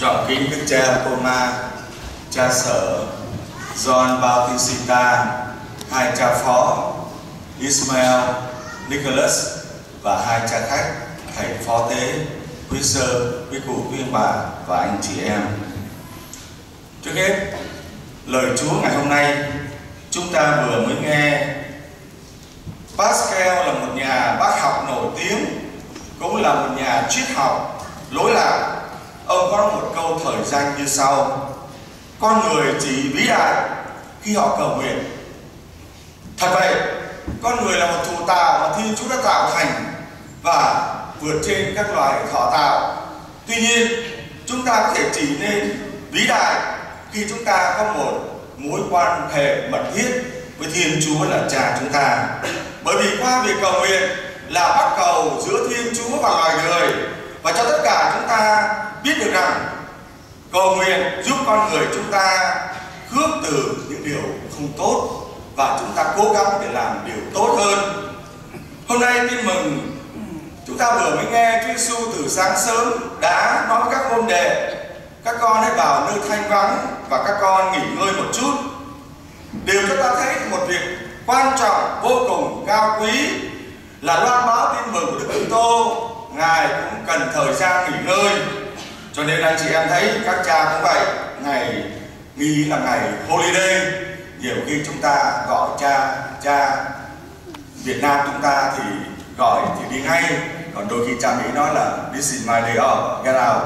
trọng kính đức cha Poma, cha sở John Bautista, hai cha phó Ismael, Nicholas và hai cha khách thầy phó tế, quý sơ, quý cụ, quý bà và anh chị em. Trước hết, lời Chúa ngày hôm nay chúng ta vừa mới nghe Pascal là một nhà bác học nổi tiếng cũng là một nhà triết học lối lạc có một câu thời danh như sau. Con người chỉ vĩ đại khi họ cầu nguyện. Thật vậy, con người là một thụ tạo mà thiên chúa đã tạo thành và vượt trên các loài thọ tạo tuy nhiên, chúng ta có thể chỉ nên vĩ đại khi chúng ta có một mối quan hệ mật thiết với thiên chúa là cha chúng ta. Bởi vì qua việc cầu nguyện là bắt cầu giữa thiên chúa và loài người, và cho tất cả chúng ta biết được rằng cầu nguyện giúp con người chúng ta khước từ những điều không tốt và chúng ta cố gắng để làm điều tốt hơn. Hôm nay tin mừng, chúng ta vừa mới nghe Chúa Giêsu từ sáng sớm đã nói các môn đệ các con hãy vào nơi thanh vắng và các con nghỉ ngơi một chút. Điều chúng ta thấy một việc quan trọng, vô cùng cao quý là loan báo tin mừng của Đức Kitô ngài cũng cần thời gian nghỉ ngơi cho nên anh chị em thấy các cha cũng vậy. Ngày nghỉ là ngày holiday. Nhiều khi chúng ta gọi cha cha Việt Nam chúng ta thì gọi thì đi ngay. Còn đôi khi cha Mỹ nói là, this is my day off, get out.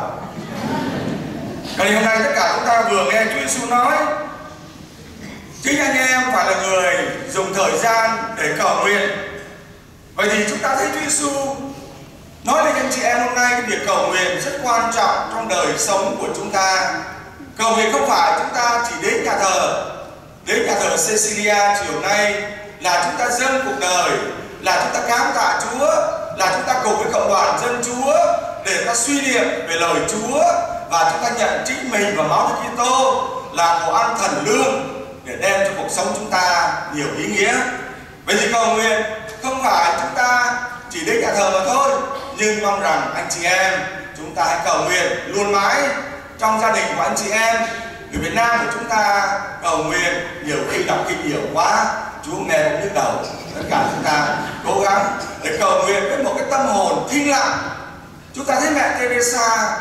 Ngày hôm nay tất cả chúng ta vừa nghe Chúa Giêsu nói. Chính anh em phải là người dùng thời gian để cầu nguyện. Vậy thì chúng ta thấy Chúa Giêsu nói đến anh chị em hôm nay cái việc cầu nguyện rất quan trọng trong đời sống của chúng ta. Cầu nguyện không phải chúng ta chỉ đến nhà thờ, đến nhà thờ Cecilia chiều nay là chúng ta dâng cuộc đời, là chúng ta cám tạ Chúa, là chúng ta cùng với cộng đoàn dân Chúa để ta suy niệm về lời Chúa và chúng ta nhận chính mình và máu Đức Kitô là đồ ăn thần lương để đem cho cuộc sống chúng ta nhiều ý nghĩa. Vậy thì cầu nguyện không phải chúng ta chỉ đến nhà thờ mà thôi nhưng mong rằng anh chị em chúng ta hãy cầu nguyện luôn mãi trong gia đình của anh chị em. Người Việt Nam của chúng ta cầu nguyện nhiều khi đọc kinh nhiều quá Chúa nghe cũng nhức đầu. Tất cả chúng ta cố gắng để cầu nguyện với một cái tâm hồn thinh lặng. Chúng ta thấy mẹ Teresa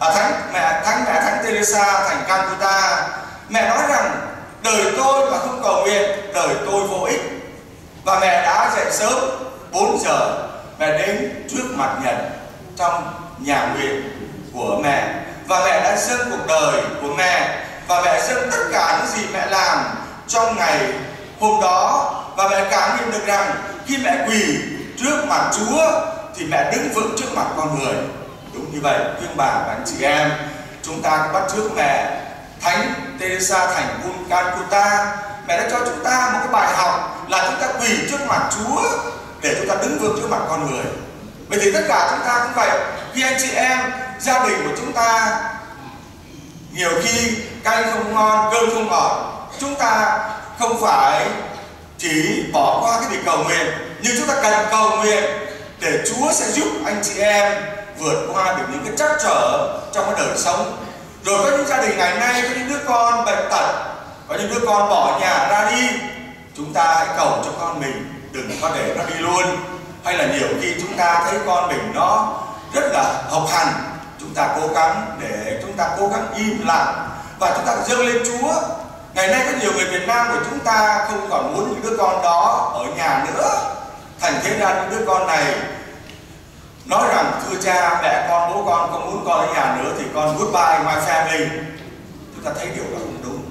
à, thánh mẹ thánh mẹ thánh Teresa thành Calcutta. Mẹ nói rằng đời tôi mà không cầu nguyện đời tôi vô ích. Và mẹ đã dậy sớm 4 giờ mẹ đến trước mặt Nhật trong nhà nguyện của mẹ. Và mẹ đã dâng cuộc đời của mẹ. Và mẹ dâng tất cả những gì mẹ làm trong ngày hôm đó. Và mẹ cảm nhận được rằng khi mẹ quỳ trước mặt Chúa thì mẹ đứng vững trước mặt con người. Đúng như vậy, thương bà và anh chị em, chúng ta bắt trước mẹ thánh Teresa thành Calcutta. Mẹ đã cho chúng ta một cái bài học là chúng ta quỳ trước mặt Chúa để chúng ta đứng vững trước mặt con người. Vậy thì tất cả chúng ta cũng vậy. Khi anh chị em, gia đình của chúng ta, nhiều khi canh không ngon, cơm không ngọt, chúng ta không phải chỉ bỏ qua cái việc cầu nguyện, nhưng chúng ta cần cầu nguyện để Chúa sẽ giúp anh chị em vượt qua được những cái trắc trở trong cái đời sống. Rồi có những gia đình ngày nay, có những đứa con bệnh tật, có những đứa con bỏ nhà ra đi, chúng ta hãy cầu cho con mình đừng có để nó đi luôn. Hay là nhiều khi chúng ta thấy con mình nó rất là học hành, chúng ta cố gắng để chúng ta cố gắng im lặng. Và chúng ta dâng lên Chúa. Ngày nay có nhiều người Việt Nam của chúng ta không còn muốn những đứa con đó ở nhà nữa. Thành thế ra những đứa con này nói rằng, thưa cha, mẹ con, bố con không muốn con ở nhà nữa thì con goodbye my family. Chúng ta thấy điều đó không đúng.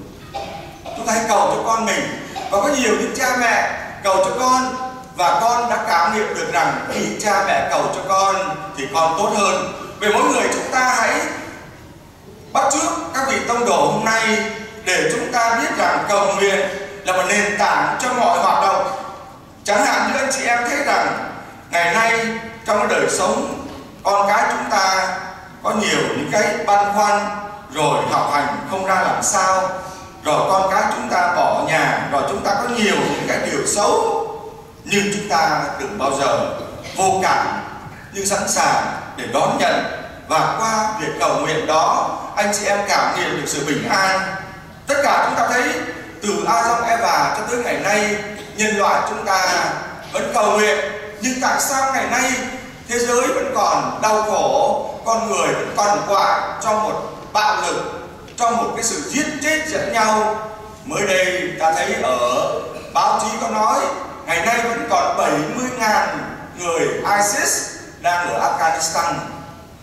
Chúng ta hãy cầu cho con mình. Và có nhiều những cha mẹ cầu cho con và con đã cảm nghiệm được rằng khi cha mẹ cầu cho con thì con tốt hơn. Về mỗi người chúng ta hãy bắt chước các vị tông đồ hôm nay để chúng ta biết rằng cầu nguyện là một nền tảng cho mọi hoạt động. Chẳng hạn như anh chị em thấy rằng ngày nay trong đời sống con cái chúng ta có nhiều những cái băn khoăn, rồi học hành không ra làm sao rồi con cái chúng ta bỏ nhà, rồi chúng ta có nhiều những cái điều xấu, nhưng chúng ta đừng bao giờ vô cảm nhưng sẵn sàng để đón nhận. Và qua việc cầu nguyện đó, anh chị em cảm nghiệm được sự bình an. Tất cả chúng ta thấy từ Adam, Eva cho tới ngày nay, nhân loại chúng ta vẫn cầu nguyện. Nhưng tại sao ngày nay thế giới vẫn còn đau khổ, con người vẫn còn quại trong một bạo lực? Trong một cái sự giết chết lẫn nhau. Mới đây, ta thấy ở báo chí có nói, ngày nay vẫn còn 70.000 người ISIS đang ở Afghanistan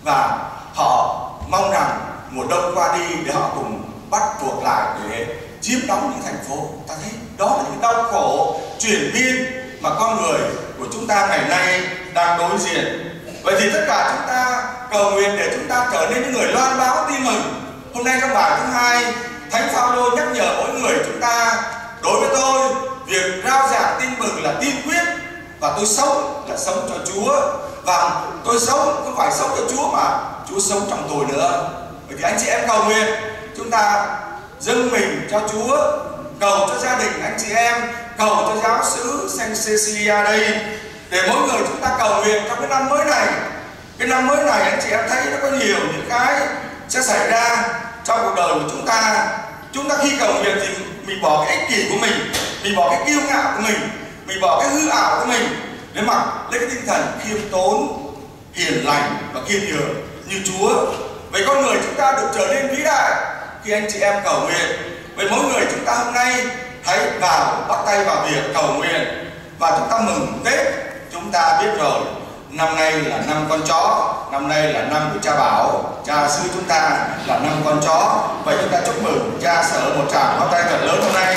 và họ mong rằng mùa đông qua đi để họ cùng bắt buộc lại để chiếm đóng những thành phố. Ta thấy đó là những đau khổ chuyển biên mà con người của chúng ta ngày nay đang đối diện. Vậy thì tất cả chúng ta cầu nguyện để chúng ta trở nên những người loan báo tin mừng hôm nay trong bài thứ hai, thánh phaolô nhắc nhở mỗi người chúng ta, đối với tôi, việc rao giảng tin mừng là tin quyết và tôi sống là sống cho Chúa. Và tôi sống không phải sống cho Chúa mà Chúa sống trong tôi nữa. Bởi vì anh chị em cầu nguyện, chúng ta dâng mình cho Chúa, cầu cho gia đình anh chị em, cầu cho giáo xứ Saint Cecilia đây, để mỗi người chúng ta cầu nguyện trong cái năm mới này. Cái năm mới này, anh chị em thấy nó có nhiều những cái sẽ xảy ra trong cuộc đời của chúng ta. Chúng ta khi cầu nguyện thì mình bỏ cái ích kỷ của mình mình bỏ cái kiêu ngạo của mình mình bỏ cái hư ảo của mình để mặc lấy cái tinh thần khiêm tốn, hiền lành và khiêm nhường như Chúa. Vậy con người chúng ta được trở nên vĩ đại khi anh chị em cầu nguyện. Vậy mỗi người chúng ta hôm nay hãy vào, bắt tay vào việc cầu nguyện và chúng ta mừng Tết. Chúng ta biết rồi, năm nay là năm con chó năm nay là năm của cha bảo. Cha xứ chúng ta là năm con chó. Vậy chúng ta chúc mừng cha sở một tràng pháo tay thật lớn hôm nay.